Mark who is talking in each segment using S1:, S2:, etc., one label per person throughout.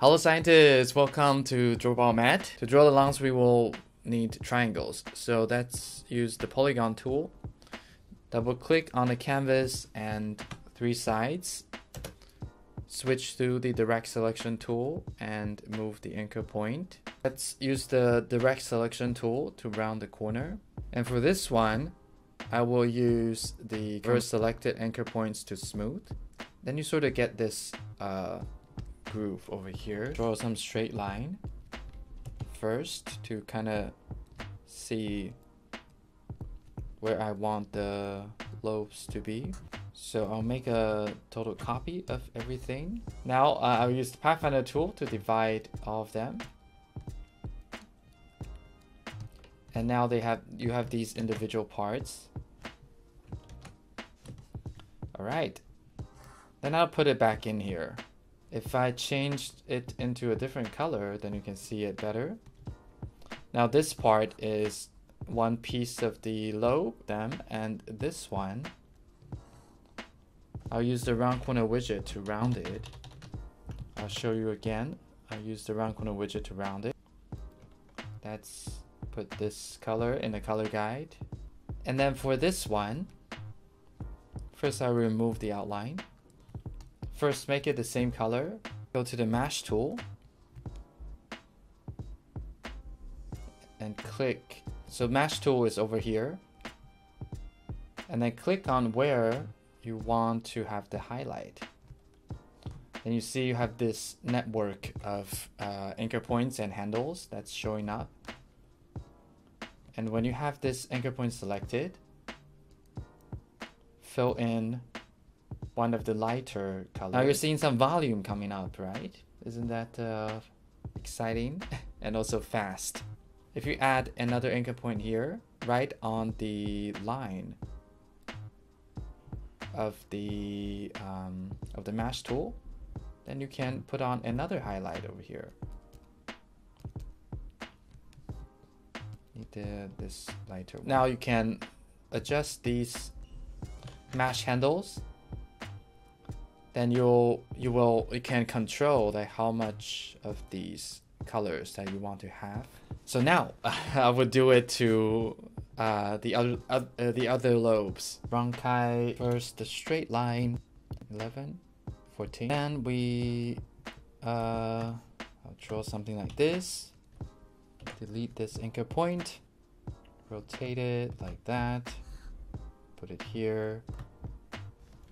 S1: Hello scientists, welcome to DrawBioMed. To draw the lungs we will need triangles. So let's use the polygon tool. Double click on the canvas and three sides. Switch to the direct selection tool and move the anchor point. Let's use the direct selection tool to round the corner. And for this one, I will use the first selected anchor points to smooth. Then you sort of get this uh, groove over here. Draw some straight line first to kind of see where I want the lobes to be. So I'll make a total copy of everything. Now uh, I'll use the Pathfinder tool to divide all of them. And now they have you have these individual parts. All right. Then I'll put it back in here. If I changed it into a different color, then you can see it better. Now this part is one piece of the lobe, them, and this one, I'll use the round corner widget to round it. I'll show you again. I'll use the round corner widget to round it. Let's put this color in the color guide. And then for this one, First, I'll remove the outline. First, make it the same color. Go to the Mesh tool. And click. So Mesh tool is over here. And then click on where you want to have the highlight. And you see you have this network of uh, anchor points and handles that's showing up. And when you have this anchor point selected, fill in one of the lighter colors. Now you're seeing some volume coming up, right? Isn't that uh, exciting and also fast? If you add another anchor point here, right on the line of the um, of the mesh tool, then you can put on another highlight over here. Need the, this lighter. One. Now you can adjust these mesh handles, then you'll you will you can control like how much of these colors that you want to have. So now I would do it to uh, the other uh, the other lobes. Bronchi first the straight line, 11, 14, and we uh, I'll draw something like this. Delete this anchor point, rotate it like that put it here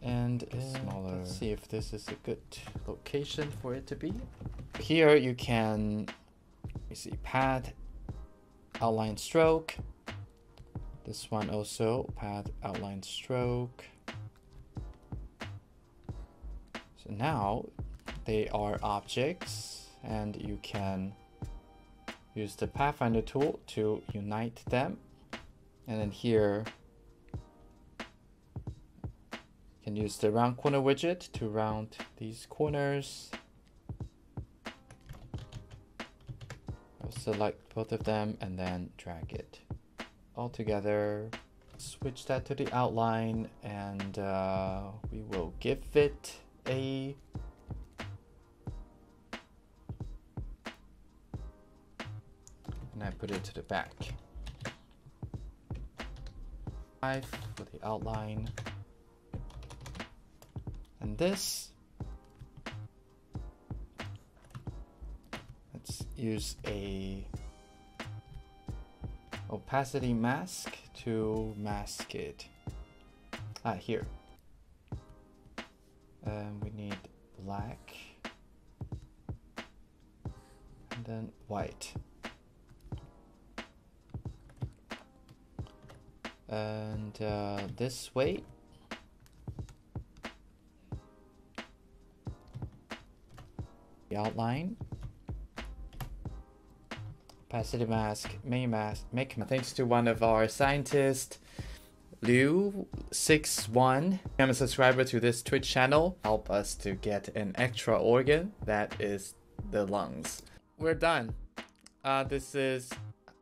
S1: and uh, smaller. Let's see if this is a good location for it to be. Here you can, you see, path, outline stroke. This one also, path, outline stroke. So now they are objects and you can use the Pathfinder tool to unite them. And then here use the round corner widget to round these corners. I'll select both of them and then drag it all together. Switch that to the outline and uh, we will give it a and I put it to the back. Five for the outline this. Let's use a opacity mask to mask it. Ah, here. And we need black and then white. And uh, this way outline. Opacity mask, main mask, make thanks to one of our scientists, Liu61. I'm a subscriber to this Twitch channel. Help us to get an extra organ, that is the lungs. We're done. Uh, this is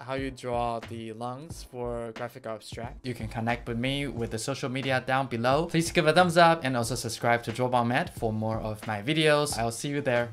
S1: how you draw the lungs for graphic abstract. You can connect with me with the social media down below. Please give a thumbs up and also subscribe to DrawBioMed for more of my videos. I'll see you there.